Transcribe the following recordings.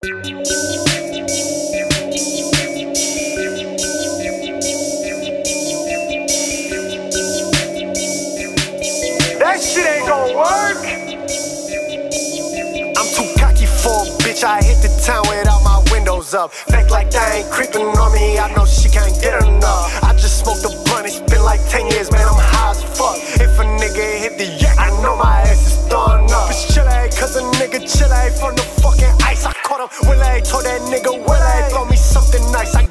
That shit ain't gonna work. I'm too cocky for a bitch. I hit the town without my windows up. Fake like that ain't creeping on me. I know she can't get enough. I just smoked a blunt. It's been like 10 years, man. I'm high as fuck. If a nigga hit the yak, I know my ass is throwing up. It's chill, cause a nigga chill from the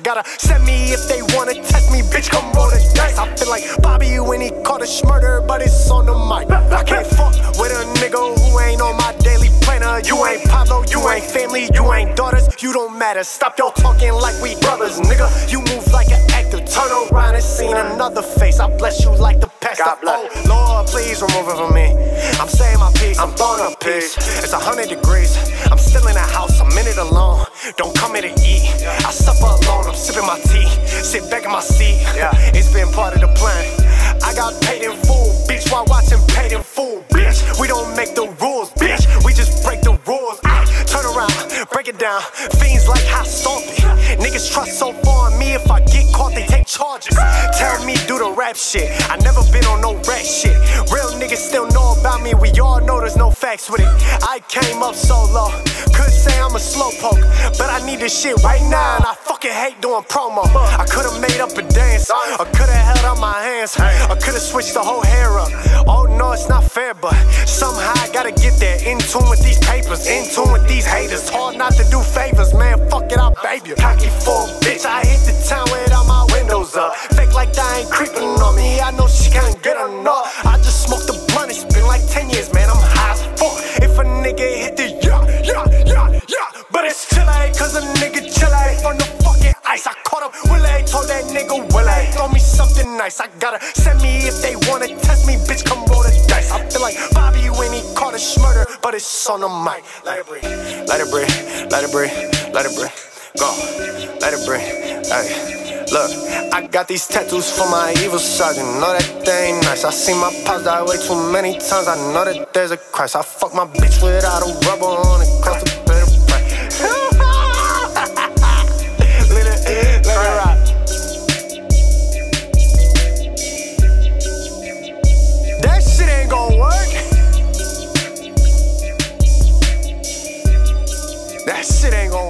gotta send me if they wanna test me, bitch. Come roll the dice. I feel like Bobby when he caught a smurder, but it's on the mic. I can't fuck with a nigga who ain't on my daily planner. You ain't Pablo, you ain't family, you ain't daughters, you don't matter. Stop your talking like we brothers, nigga. You move like an actor. Turn around and see another face. I bless you like the pastor. God bless. Oh, Lord, please remove it from me. I'm saying my piece, I'm throwing a piece. It's a hundred degrees. I'm still in the house, I'm in it alone. Don't come here to eat. I suffer alone, I'm sipping my tea. Sit back in my seat. Yeah. It's been part of the plan. I got paid in full, bitch, while watching paid in full, bitch. We don't make the rules, break it down. Fiends like hot stomping. Niggas trust so far on me. If I get caught, they take charges. Tell me do the rap shit. I never been on no rap shit. Real niggas still know about me. We all know there's no facts with it. I came up so low. Could say I'm a slowpoke, but I need this shit right now. And I fucking hate doing promo. I could've made up a dance, I could've held out my hands, I could've switched the whole hair up. Oh no, it's not fair, but somehow I gotta get there. In tune with these papers, in tune with these haters. Hard not to do favors, man. Fuck it, I'll baby. Cocky for a bitch, I hit the town with all my windows up. Fake like that ain't creeping on me. I know she can't get enough. I just smoked a blunt, it's been like 10 years, man. I'm high as fuck. If a nigga hit the cause a nigga chill from the fucking ice. I caught him, Will I told that nigga, Will I throw me something nice? I gotta send me if they wanna test me, bitch. Come roll the dice. I feel like Bobby when he caught a smurder, but it's on the mic. Let it breathe, let it breathe, let it breathe, let it breathe. Go, let it breathe. Hey, look, I got these tattoos for my evil. You know that they ain't nice. I seen my pops die way too many times. I know that there's a Christ. I fuck my bitch without a rubber on it. Cost That shit ain't gonna